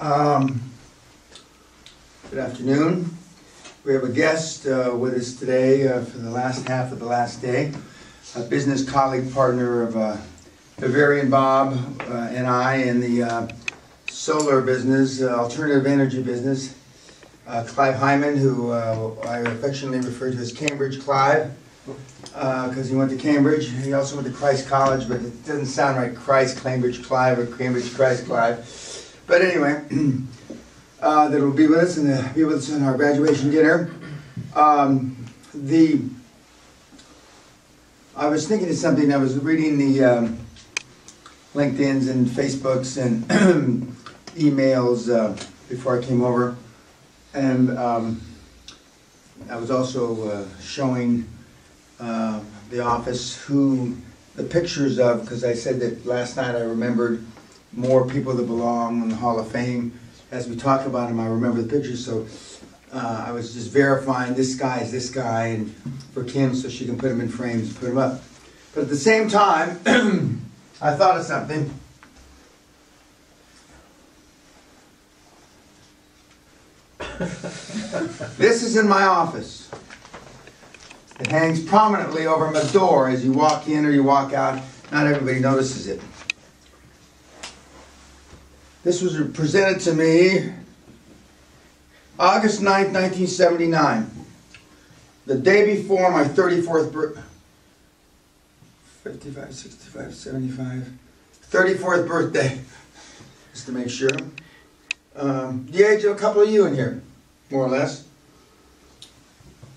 Um, Good afternoon. We have a guest uh, with us today uh, for the last half of the last day. A business colleague, partner of uh, Bavarian Bob uh, and I in the uh, solar business, uh, alternative energy business. Clive Hyman, who I affectionately refer to as Cambridge Clive, because he went to Cambridge. He also went to Christ College, but it doesn't sound right, Christ Cambridge Clive or Cambridge Christ Clive. But anyway, uh, that will be with us and be with us in our graduation dinner. Um, the I was thinking of something. I was reading the um, LinkedIn's and Facebooks and emails uh, before I came over, and um, I was also uh, showing uh, the office who the pictures of because I said that last night I remembered more people that belong in the Hall of Fame as we talk about them, I remember the pictures. So uh, I was just verifying this guy is this guy, and for Kim, so she can put him in frames and put him up. But at the same time, I thought of something. this is in my office. It hangs prominently over my door as you walk in or you walk out. Not everybody notices it. This was presented to me August 9th, 1979. The day before my 34th birthday. 55, 65, 75. 34th birthday, just to make sure. Um, the age of a couple of you in here, more or less.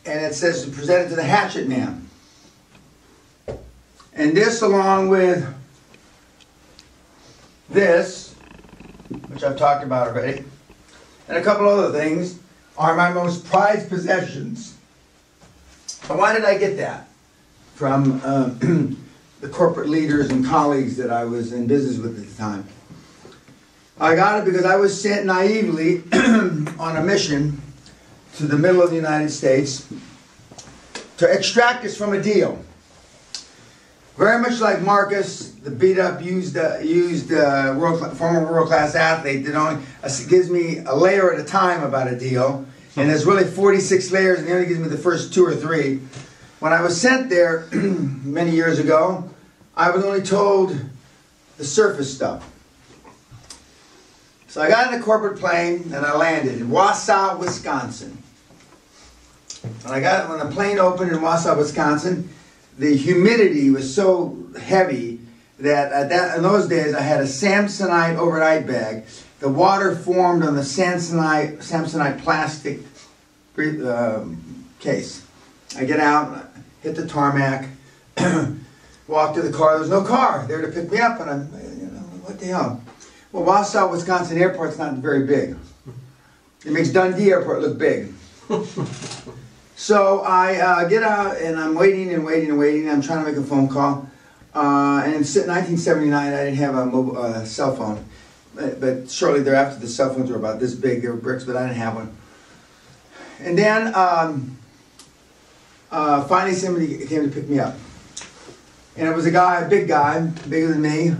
And it says presented to the Hatchet Man. And this, along with this, which I've talked about already, and a couple other things, are my most prized possessions. And why did I get that? From uh, the corporate leaders and colleagues that I was in business with at the time. I got it because I was sent naively on a mission to the middle of the United States to extract us from a deal. Very much like Marcus, the beat up, used, uh, used uh, world, former world class athlete that only uh, gives me a layer at a time about a deal. And there's really 46 layers, and he only gives me the first two or three. When I was sent there many years ago, I was only told the surface stuff. So I got in a corporate plane and I landed in Wausau, Wisconsin. When I got when the plane opened in Wausau, Wisconsin, the humidity was so heavy that, that in those days I had a Samsonite overnight bag. The water formed on the Samsonite, Samsonite plastic uh, case. I get out, hit the tarmac, walk to the car. There's no car there to pick me up, and I'm, you know, what the hell? Well, Wausau, Wisconsin airport's not very big. It makes Dundee Airport look big. So I uh, get out and I'm waiting and waiting and waiting. I'm trying to make a phone call. Uh, and in 1979, I didn't have a mobile, uh, cell phone. But, but, shortly thereafter, the cell phones were about this big. They were bricks, but I didn't have one. And then um, uh, finally, somebody came to pick me up. And it was a guy, a big guy, bigger than me.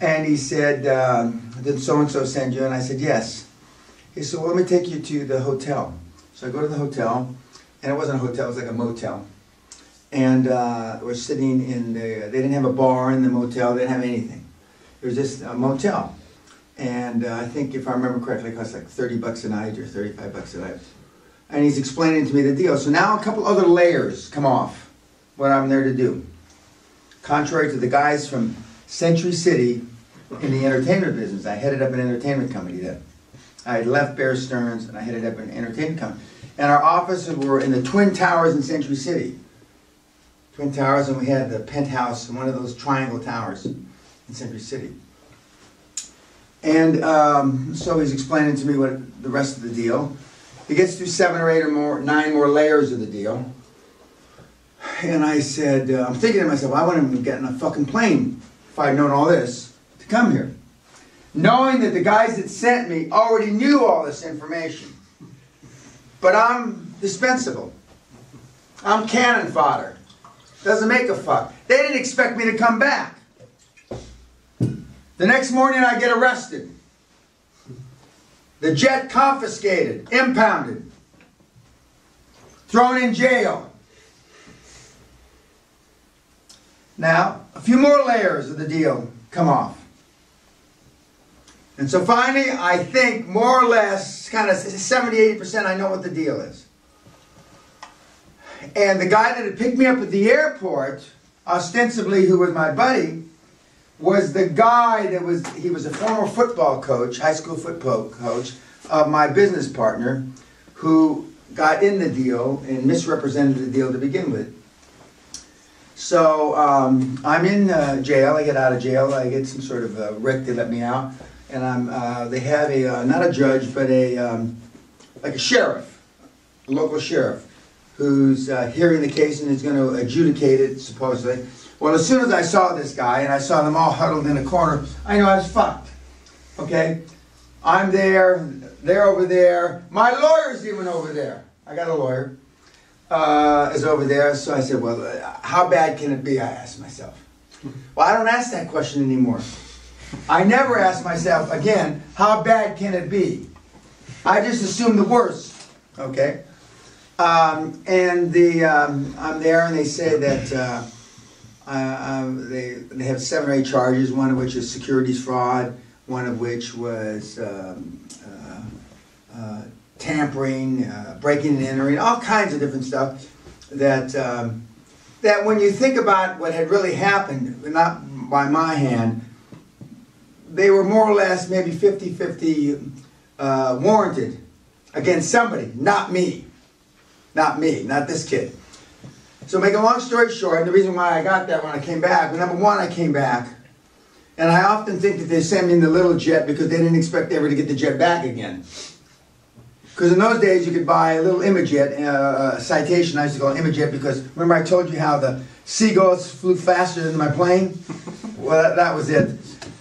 And he said, uh, Did so and so send you? And I said, Yes. He said, Well, let me take you to the hotel. So I go to the hotel and it wasn't a hotel, it was like a motel. And uh, we're sitting in the, they didn't have a bar in the motel, they didn't have anything. It was just a motel. And uh, I think if I remember correctly, it cost like 30 bucks a night or 35 bucks a night. And he's explaining to me the deal. So now a couple other layers come off what I'm there to do. Contrary to the guys from Century City in the entertainment business, I headed up an entertainment company then. I left Bear Stearns and I headed up an entertainment company and our offices were in the Twin Towers in Century City. Twin Towers, and we had the penthouse in one of those triangle towers in Century City. And um, so he's explaining to me what the rest of the deal. He gets through seven or eight or more, nine more layers of the deal. And I said, uh, I'm thinking to myself, I wouldn't have gotten a fucking plane if I'd known all this to come here. Knowing that the guys that sent me already knew all this information. But I'm dispensable. I'm cannon fodder. Doesn't make a fuck. They didn't expect me to come back. The next morning I get arrested. The jet confiscated, impounded, thrown in jail. Now, a few more layers of the deal come off. And so finally, I think more or less, kind of 70, 80% I know what the deal is. And the guy that had picked me up at the airport, ostensibly who was my buddy, was the guy that was, he was a former football coach, high school football coach, of my business partner, who got in the deal and misrepresented the deal to begin with. So um, I'm in uh, jail. I get out of jail. I get some sort of uh, writ. They let me out, and I'm. Uh, they have a uh, not a judge, but a um, like a sheriff, a local sheriff, who's uh, hearing the case and is going to adjudicate it supposedly. Well, as soon as I saw this guy and I saw them all huddled in a corner, I know I was fucked. Okay, I'm there. They're over there. My lawyer's even over there. I got a lawyer uh, is over there. So I said, well, uh, how bad can it be? I asked myself. Well, I don't ask that question anymore. I never ask myself again, how bad can it be? I just assume the worst. Okay. Um, and the um, I'm there, and they say that uh, uh, um, they they have seven or eight charges. One of which is securities fraud. One of which was um, uh, uh tampering, uh, breaking and entering, all kinds of different stuff that, um, that when you think about what had really happened, not by my hand, they were more or less maybe 50-50 uh, warranted against somebody, not me. Not me, not this kid. So make a long story short, the reason why I got that when I came back, well, number one, I came back, and I often think that they sent me in the little jet because they didn't expect ever to get the jet back again. Because in those days you could buy a little Imajet, uh, a citation, I used to call it Imajet because remember I told you how the seagulls flew faster than my plane? well, that, that was it.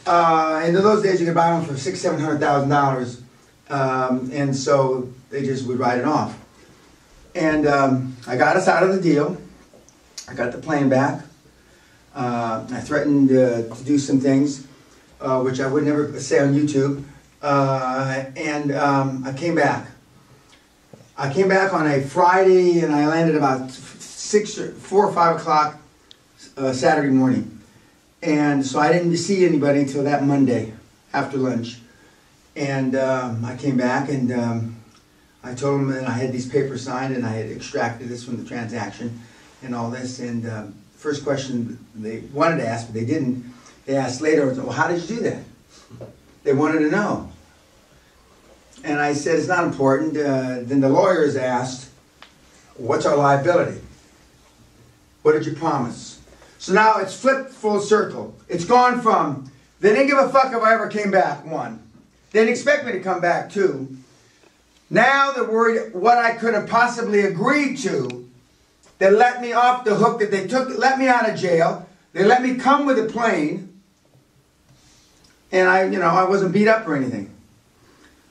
Uh, and in those days you could buy one for six, seven hundred thousand dollars. Um, and so they just would write it off. And um, I got us out of the deal. I got the plane back. Uh, I threatened uh, to do some things, uh, which I would never say on YouTube. Uh, and um, I came back. I came back on a Friday and I landed about six or four or five o'clock Saturday morning. And so I didn't see anybody until that Monday after lunch. And um, I came back and um, I told them that I had these papers signed and I had extracted this from the transaction and all this. And um, first question they wanted to ask, but they didn't. They asked later, well, how did you do that? They wanted to know. And I said, it's not important. Uh, then the lawyers asked, what's our liability? What did you promise? So now it's flipped full circle. It's gone from, they didn't give a fuck if I ever came back, one. They didn't expect me to come back, two. Now they're worried what I could have possibly agreed to They let me off the hook, that they took, let me out of jail. They let me come with a plane. And I, you know, I wasn't beat up or anything.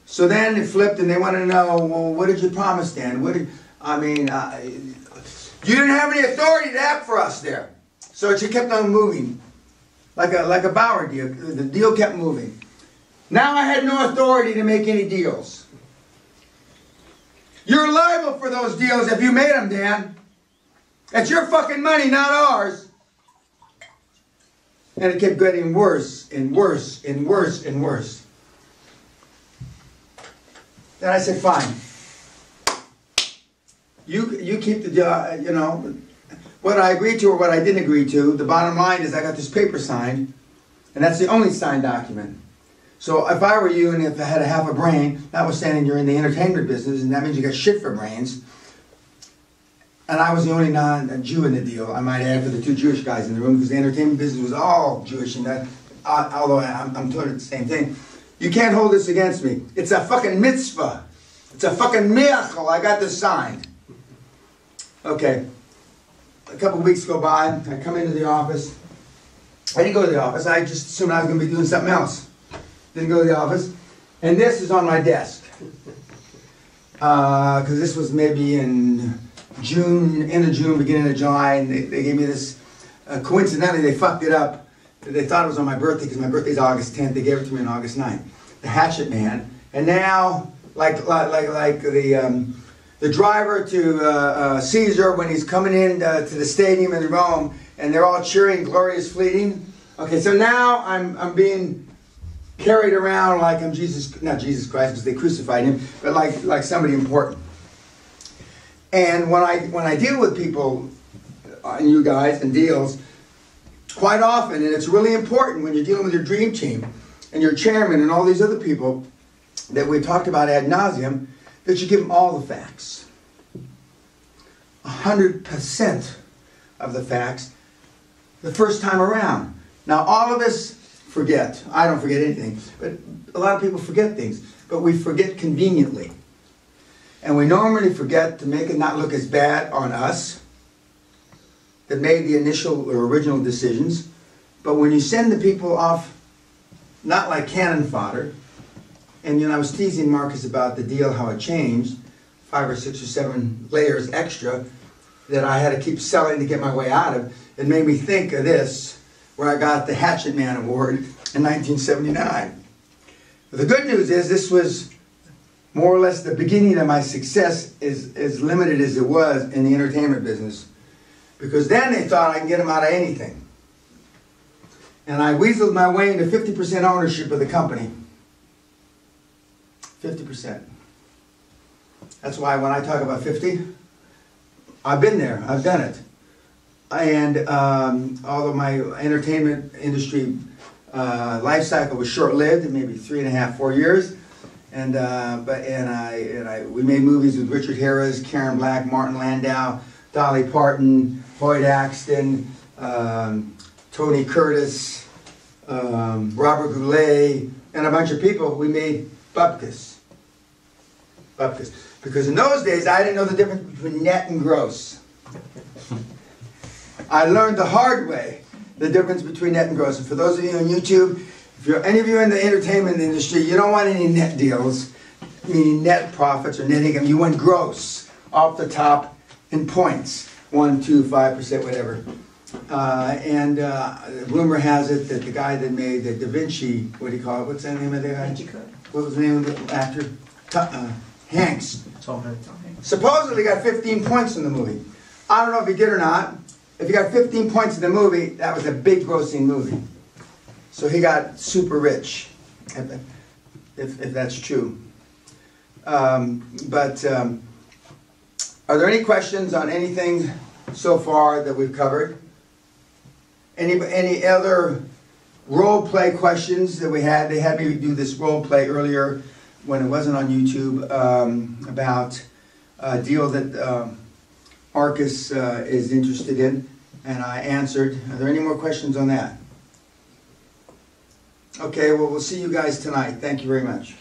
So then it flipped and they wanted to know, well, what did you promise Dan? What did, I mean, uh, you didn't have any authority to act for us there. So it kept on moving, like a, like a Bauer deal. The deal kept moving. Now I had no authority to make any deals. You're liable for those deals if you made them, Dan. It's your fucking money, not ours. And it kept getting worse and worse and worse and worse. Then I said, fine. You, you keep the, uh, you know, what I agreed to or what I didn't agree to. The bottom line is I got this paper signed, and that's the only signed document. So if I were you and if I had a half a brain, notwithstanding you're in the entertainment business, and that means you got shit for brains, and I was the only non-Jew in the deal, I might add, for the two Jewish guys in the room, because the entertainment business was all Jewish, and that, uh, although I'm, I'm doing the same thing. You can't hold this against me. It's a fucking mitzvah. It's a fucking miracle. I got this signed. Okay. A couple weeks go by. I come into the office. I didn't go to the office. I just assumed I was going to be doing something else. Didn't go to the office. And this is on my desk. Because uh, this was maybe in June, end of June, beginning of July. And they, they gave me this. Uh, coincidentally, they fucked it up they thought it was on my birthday because my birthday's August 10th. They gave it to me on August 9th. The Hatchet Man And now, like, like, like, like the, um, the driver to uh, uh, Caesar when he's coming in uh, to the stadium in Rome, and they're all cheering glorious fleeting. Okay, so now I'm, I'm being carried around like I'm Jesus, not Jesus Christ because they crucified him, but like, like somebody important. And when I, when I deal with people, uh, and you guys, and deals, quite often, and it's really important when you're dealing with your dream team and your chairman and all these other people that we talked about ad nauseum, that you give them all the facts. 100% of the facts the first time around. Now, all of us forget. I don't forget anything, but a lot of people forget things, but we forget conveniently. And we normally forget to make it not look as bad on us that made the initial or original decisions. But when you send the people off, not like cannon fodder, and you know, I was teasing Marcus about the deal, how it changed, five or six or seven layers extra that I had to keep selling to get my way out of. It made me think of this, where I got the Hatchet Man Award in 1979. The good news is this was more or less the beginning of my success, as, as limited as it was in the entertainment business. Because then they thought I could get them out of anything. And I weaseled my way into 50% ownership of the company. 50%. That's why when I talk about 50, I've been there, I've done it. And um, although my entertainment industry uh, life cycle was short-lived, maybe three and a half, four years, and uh, but and I and I we made movies with Richard Harris, Karen Black, Martin Landau, Dolly Parton, Hoyt Axton, um, Tony Curtis, um, Robert Goulet, and a bunch of people. We made bupkis. Bupkis. Because in those days, I didn't know the difference between net and gross. I learned the hard way the difference between net and gross. And for those of you on YouTube, if you're any of you in the entertainment industry, you don't want any net deals, meaning net profits or net income. You want gross, off the top in points, one, two, five percent, whatever. Uh, and uh, rumor has it that the guy that made the Da Vinci, what do you call it? What's the name of the guy? What was the name of the actor? Uh, Hanks. Tom Hanks. Supposedly got 15 points in the movie. I don't know if he did or not. If he got 15 points in the movie, that was a big grossing movie. So he got super rich, if, if, if that's true. Um, but um, are there any questions on anything so far that we've covered? Any, any other role play questions that we had? They had me do this role play earlier when it wasn't on YouTube um, about a deal that um, Marcus uh, is interested in, and I answered. Are there any more questions on that? Okay, well, we'll see you guys tonight. Thank you very much.